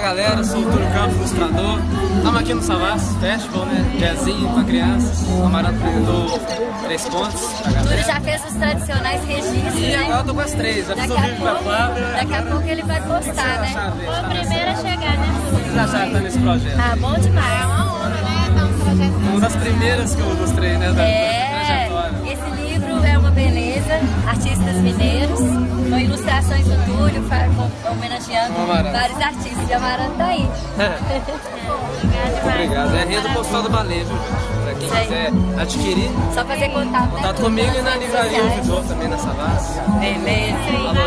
Fala galera, sou o Túlio Campos, ilustrador. Estamos aqui no Savas Festival, né? Jazzinho para crianças. O Amaranto apresentou três pontos pra Túlio já fez os tradicionais registros, E né? agora eu tô com as três. Já fiz Daqui o a, vídeo pra Flávia. daqui a pouco ele vai postar, né? Foi tá a primeira a chegar, né, Túlio? Já já tá nesse projeto. Ah, bom demais. É uma honra, né? Tá um projeto Uma das primeiras que eu ilustrei, né? Da É, trajetória. esse livro é uma beleza, artistas mineiros, homenageando vários artistas. E o Amaranto tá aí. Muito obrigado. É renda postal do viu, gente? Pra quem quiser adquirir, Só fazer contato, né? contato Túlio, comigo e na livraria. Ouvidor também, na Savas. Beleza. Alô,